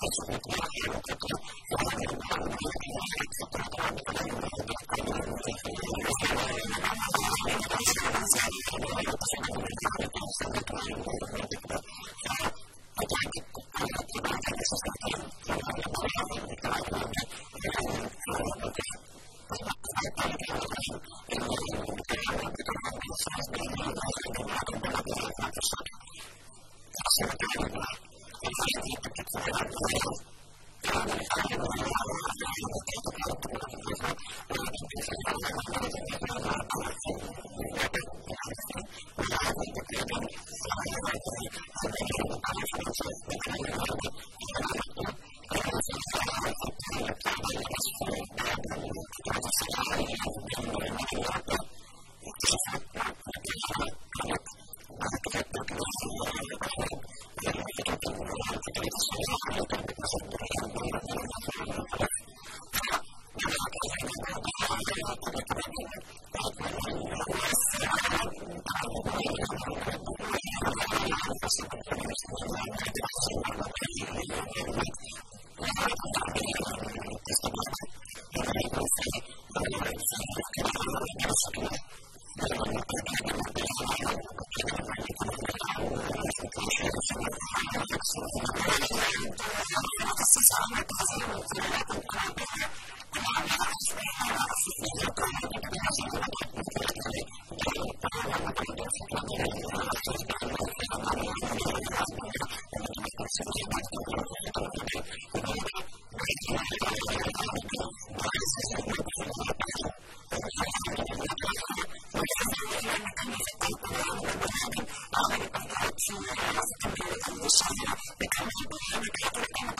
Thank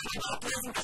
いいのか?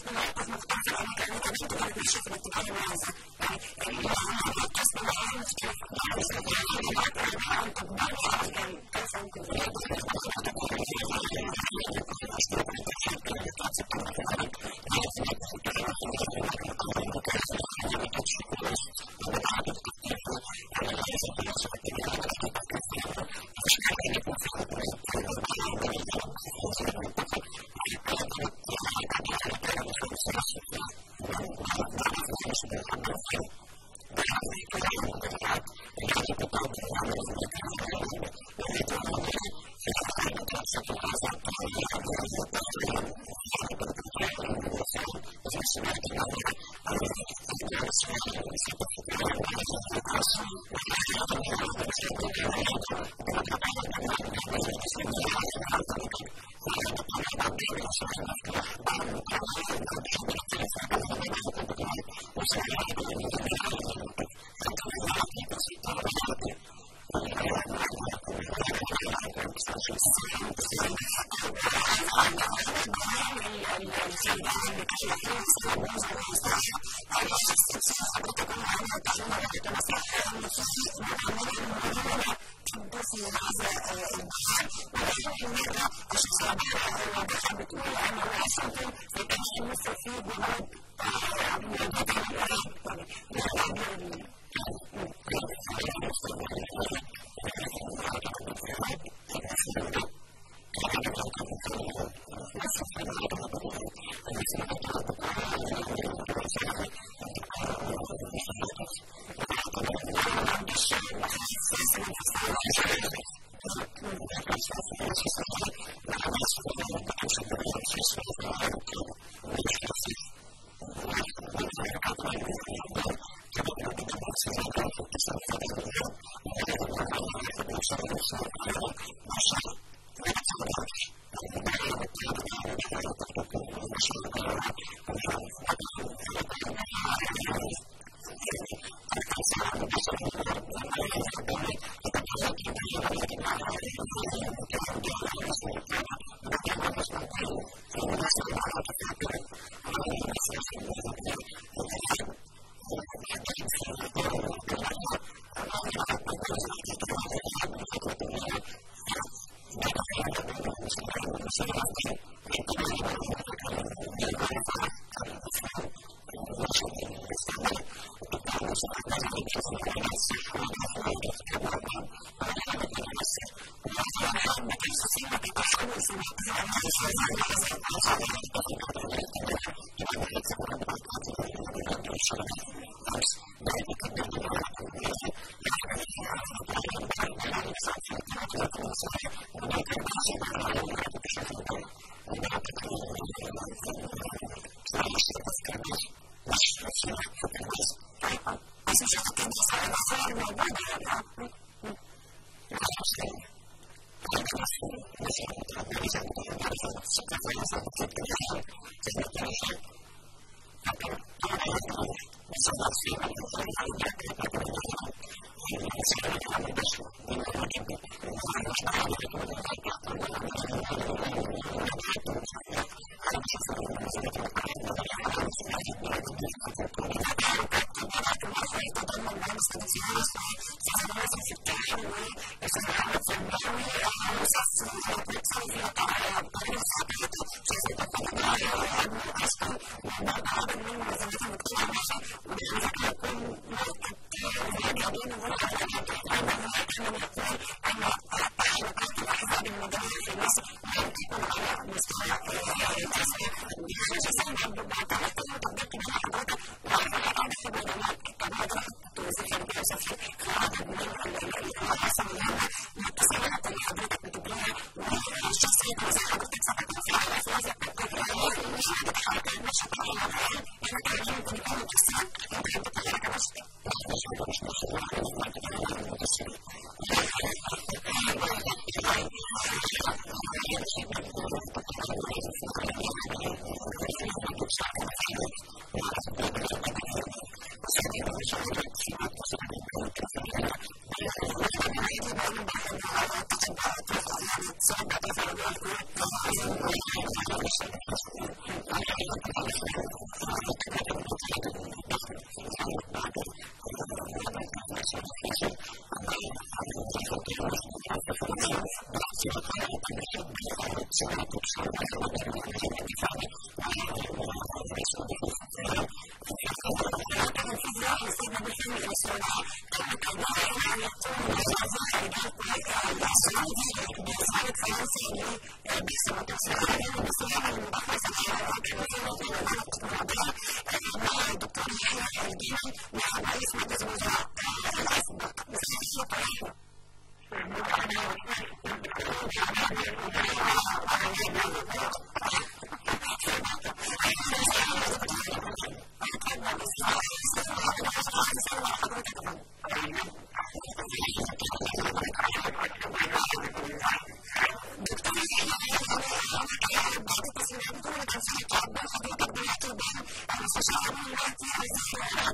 なんであれを見るのも全然できないでしょ。que han venido también a tomar a los sociales, a los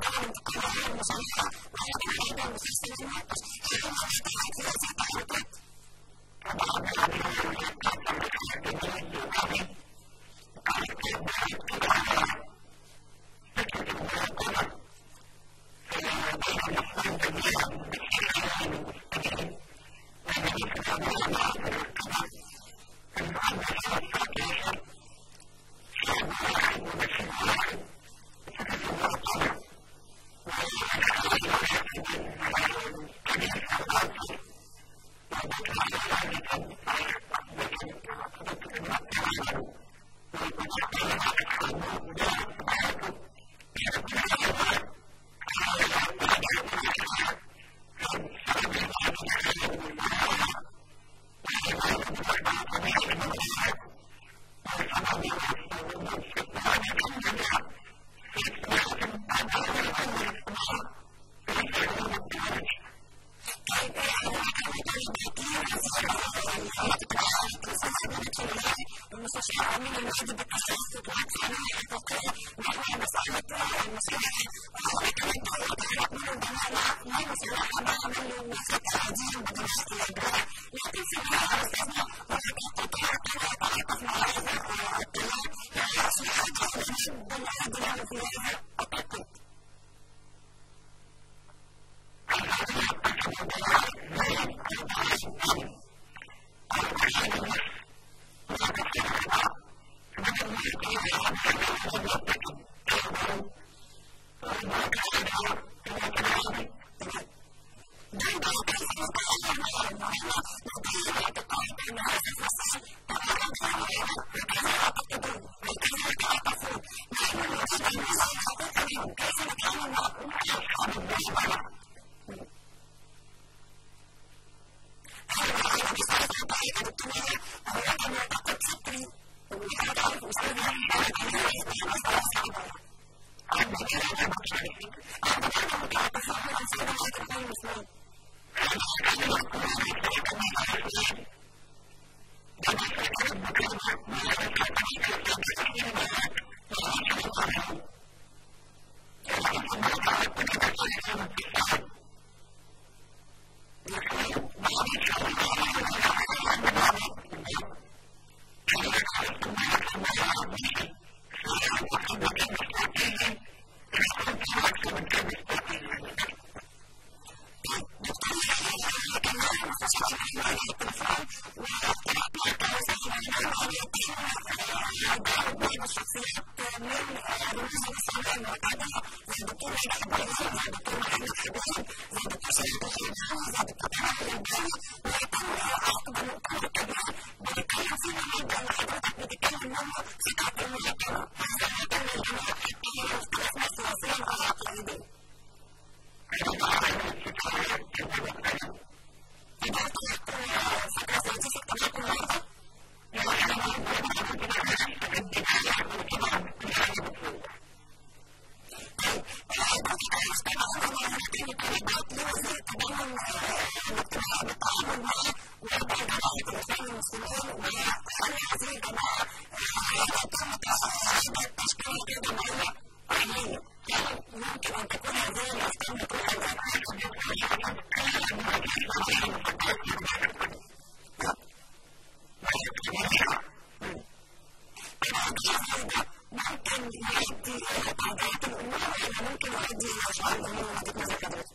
ان يؤدي الى تعديلات الامور ولا ممكن يؤدي الى شعور الامور من وجهه نظر حضرتك؟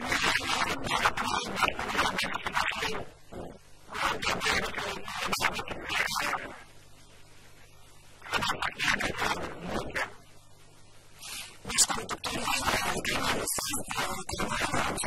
لا انا هرد على الطريق برضه انا هرد على الطريق وهرد على مثلا بعض الناس حضرتك يعني هذا المده مش كنت بتقول ايوه الجمال الصحيح او الجمال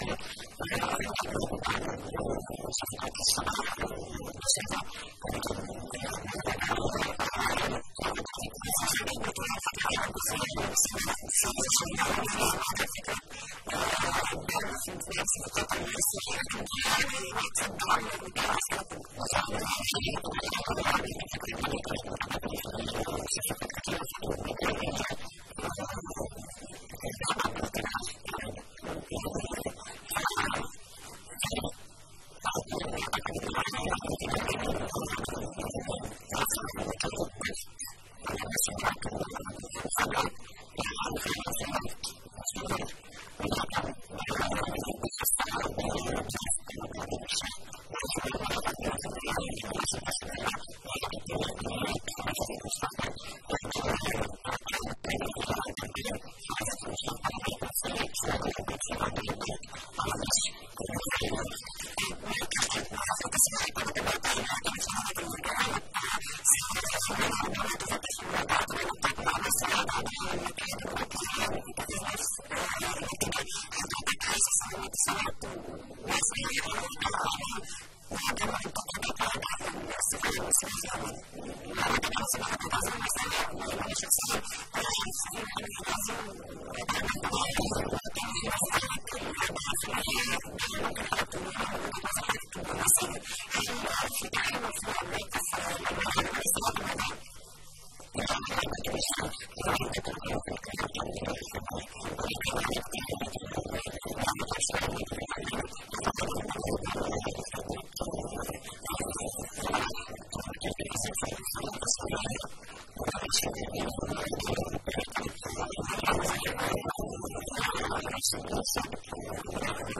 Thank Thank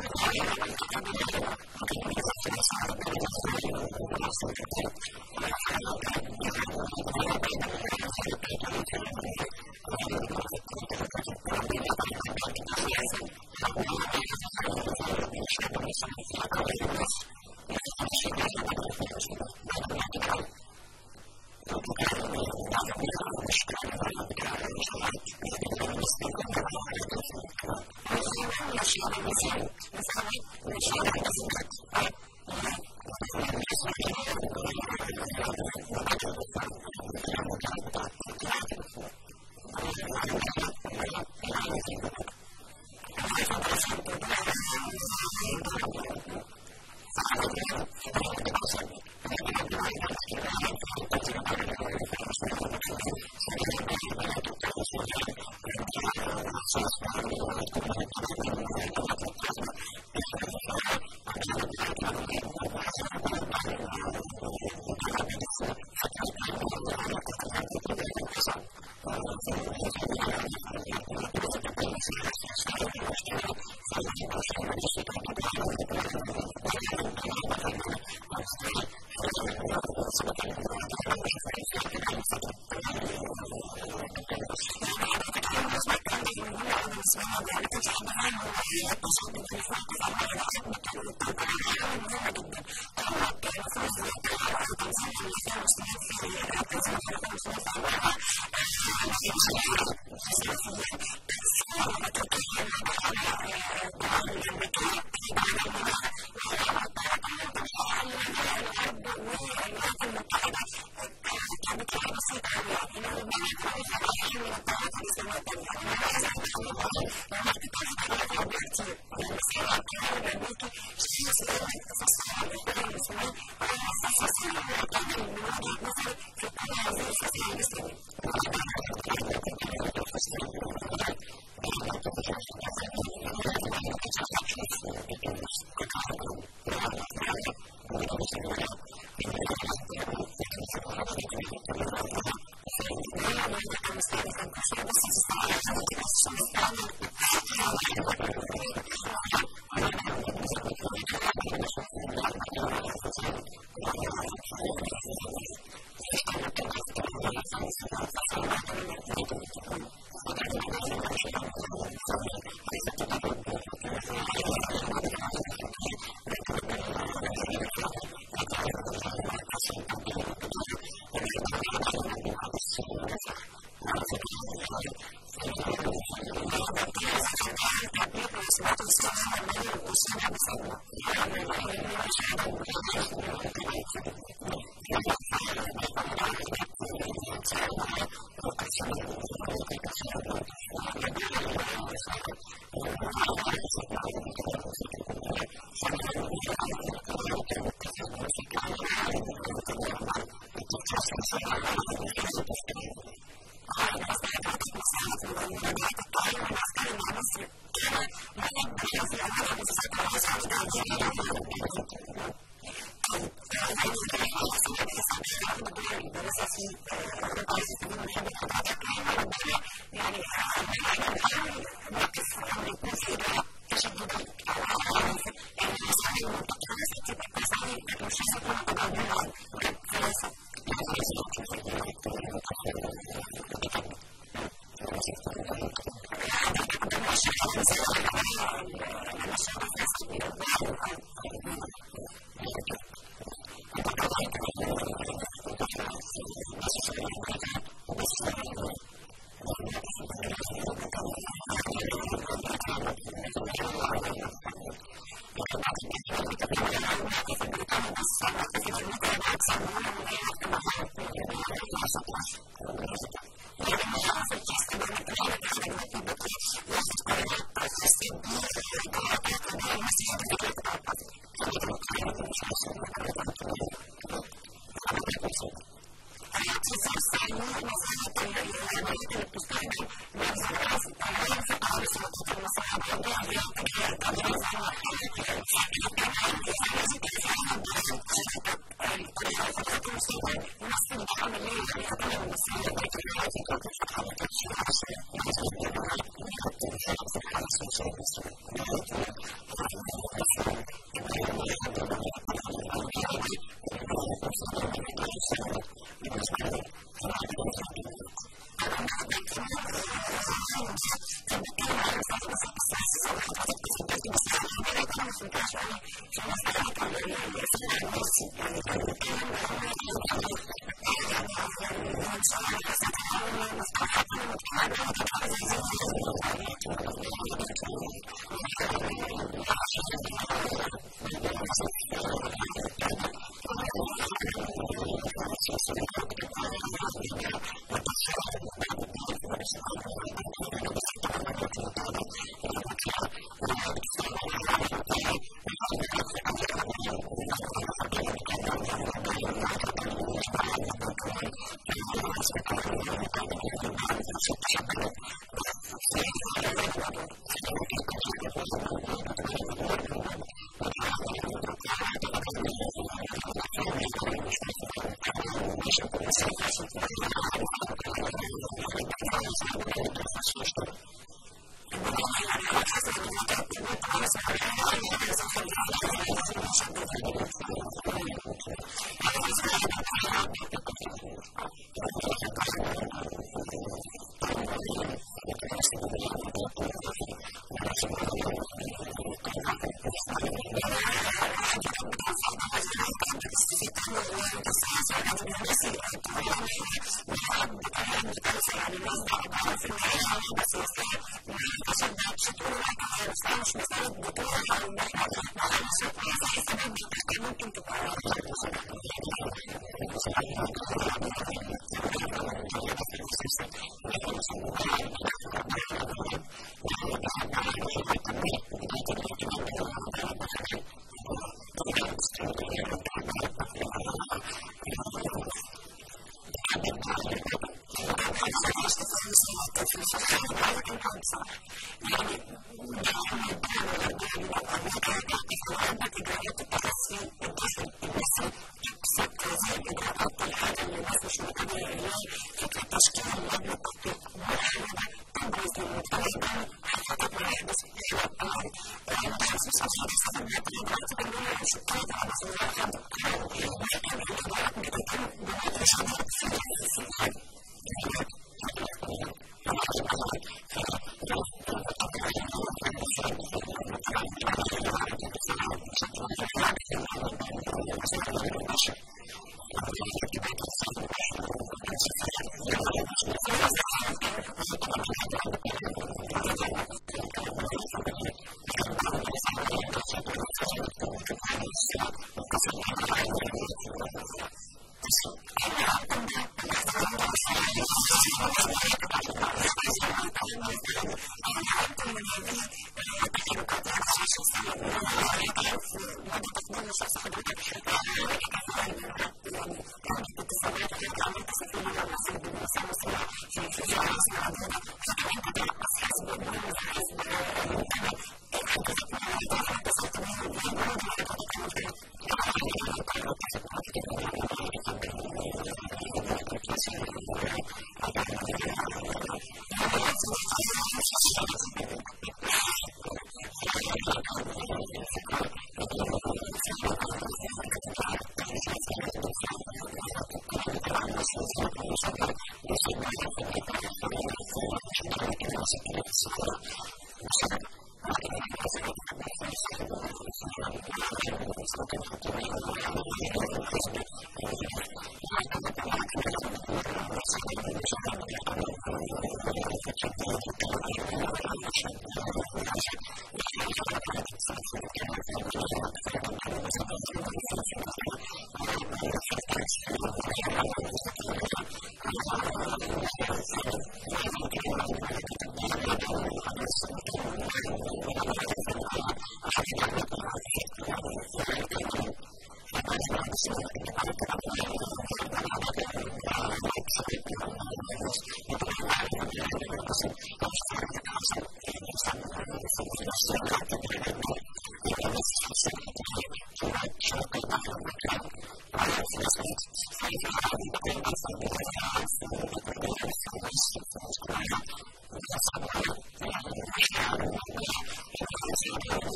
you. あ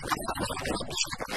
よろしくお願いします。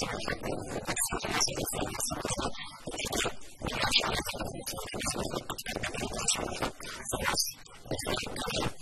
Thank you.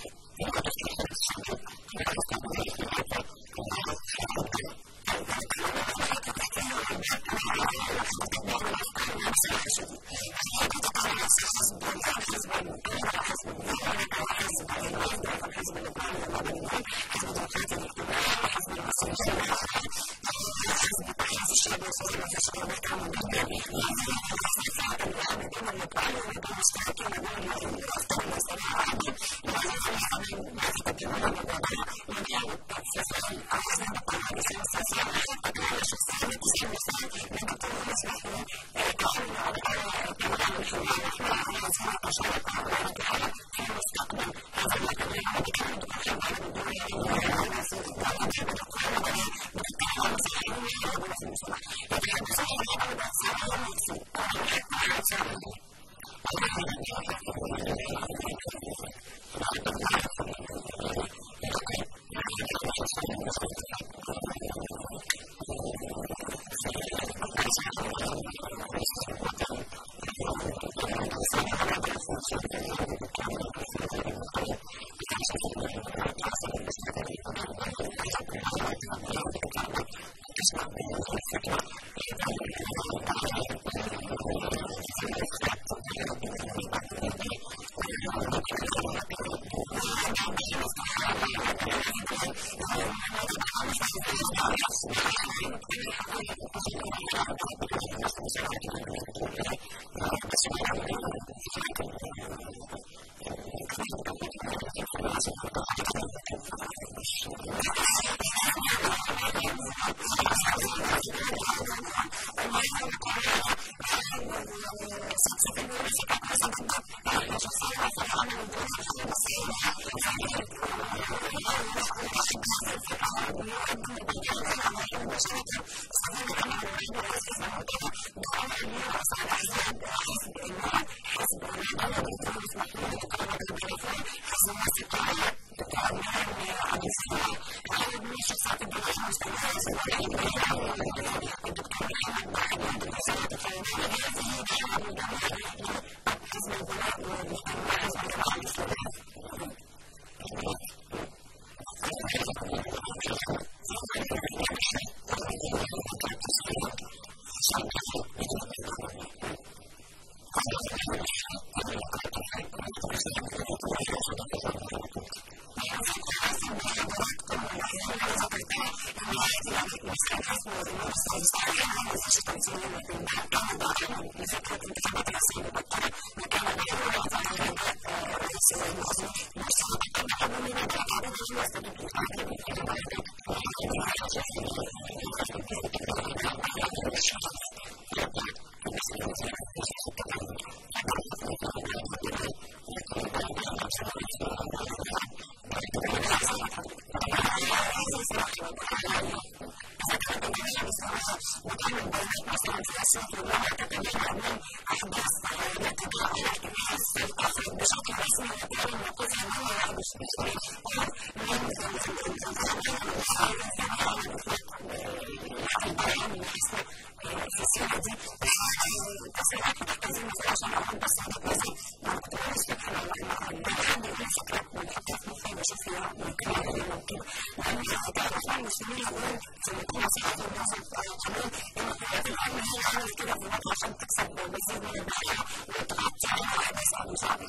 لكن لأن ساعتها الأطفال المسلمين يقولون سنكون أصحاب الناصر فيقولون إن القوات الأمن هي اللي عملت كده في عشان تكسب مزيد من البحيرة وتغطي على أحداث أبو ظبي.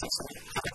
This is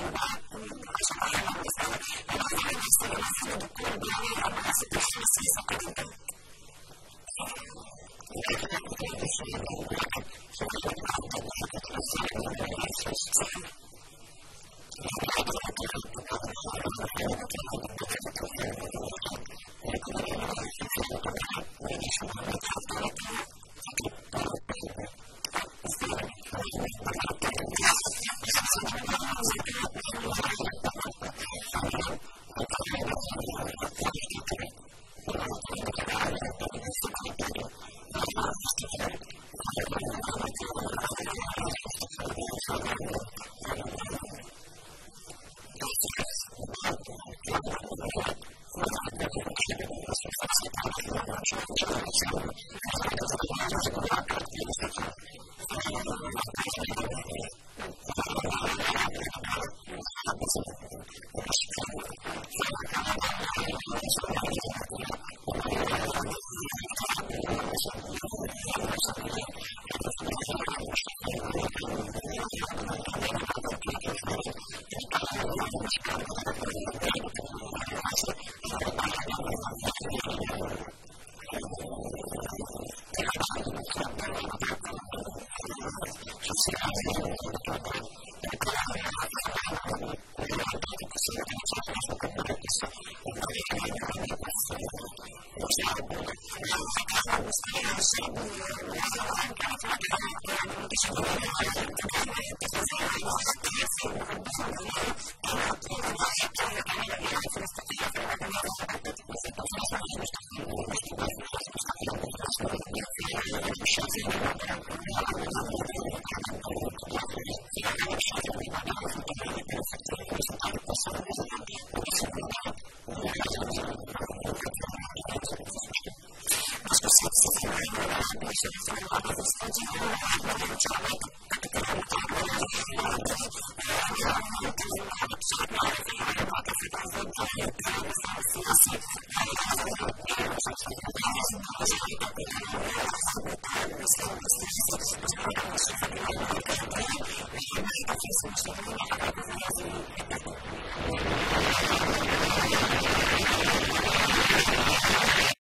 Bye. してくれている。